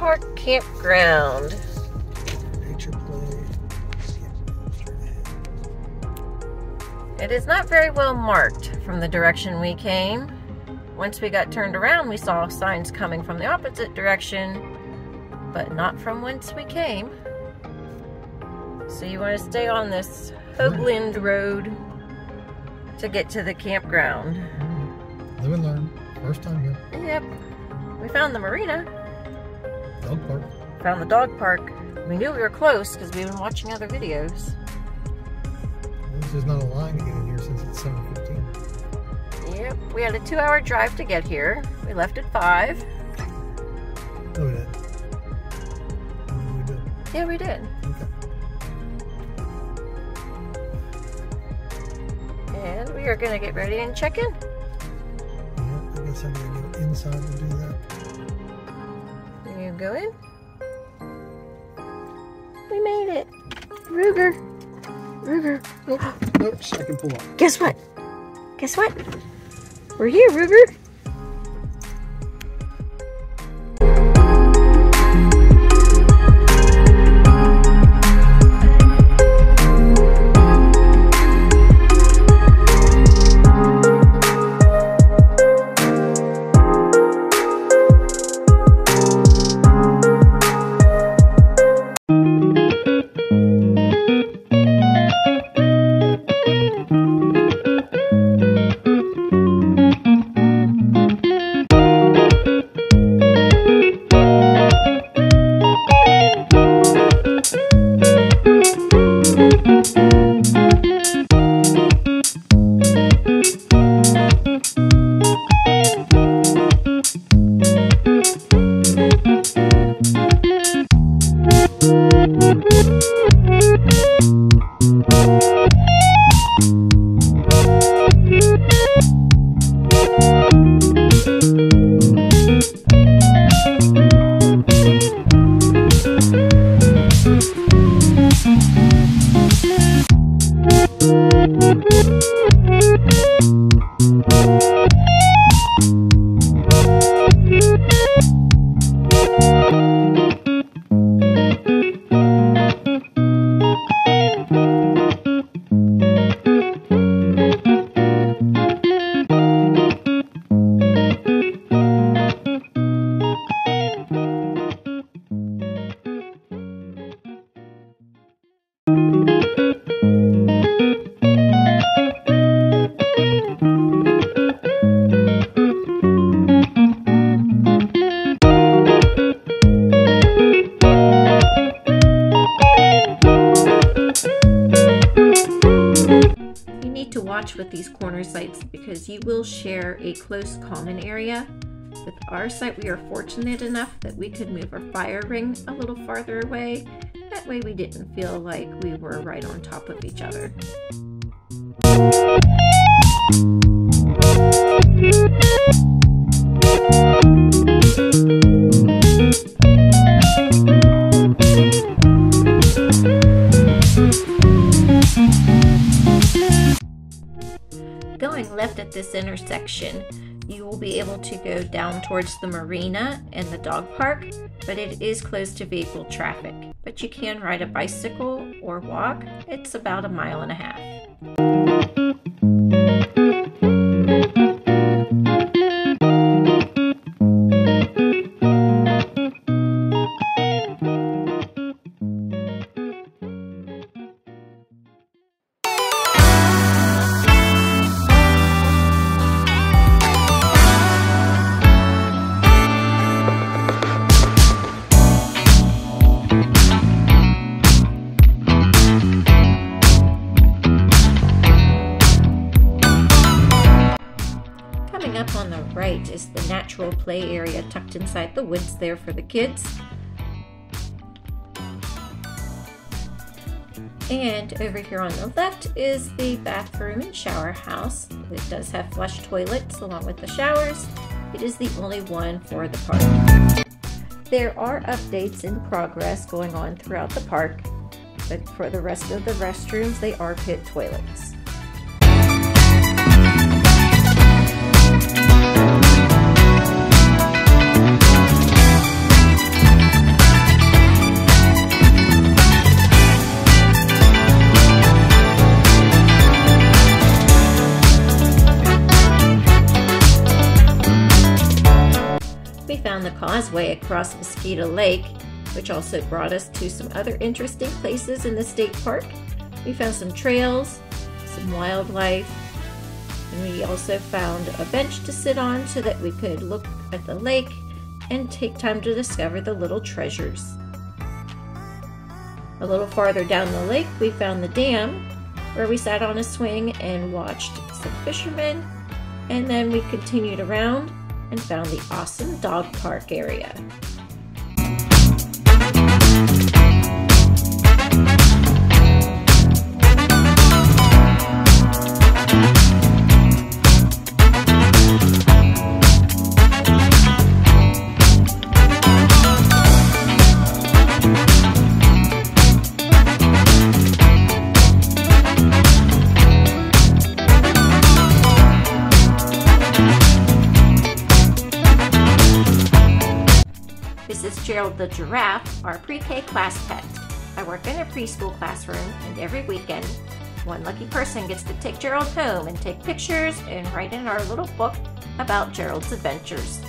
Park Campground. Nature play. It is not very well marked from the direction we came. Once we got turned around, we saw signs coming from the opposite direction, but not from whence we came. So you want to stay on this Hoagland Road to get to the campground. Live and learn. First time here. Yep. We found the marina, Dog park. found the dog park. We knew we were close because we've been watching other videos. This is not a line to get in here since it's 7.15. Yep. We had a two hour drive to get here. We left at 5. Look at that. What do we do? Yeah, we did. Okay. And we are going to get ready and check in. Yeah, I guess I gotta go inside to do that. You go in. We made it. Ruger. Ruger. Nope, I can pull up. guess what? Guess what? We're here, Ruger. With these corner sites because you will share a close common area. With our site, we are fortunate enough that we could move our fire ring a little farther away. That way we didn't feel like we were right on top of each other. Going left at this intersection, you will be able to go down towards the marina and the dog park, but it is closed to vehicle traffic. But you can ride a bicycle or walk. It's about a mile and a half. Up on the right is the natural play area tucked inside the woods there for the kids. And over here on the left is the bathroom and shower house. It does have flush toilets along with the showers. It is the only one for the park. There are updates in progress going on throughout the park, but for the rest of the restrooms, they are pit toilets. Causeway across Mosquito Lake, which also brought us to some other interesting places in the state park. We found some trails, some wildlife, and we also found a bench to sit on so that we could look at the lake and take time to discover the little treasures. A little farther down the lake, we found the dam where we sat on a swing and watched some fishermen, and then we continued around and found the awesome dog park area. The Giraffe, our pre-K class pet. I work in a preschool classroom and every weekend, one lucky person gets to take Gerald home and take pictures and write in our little book about Gerald's adventures.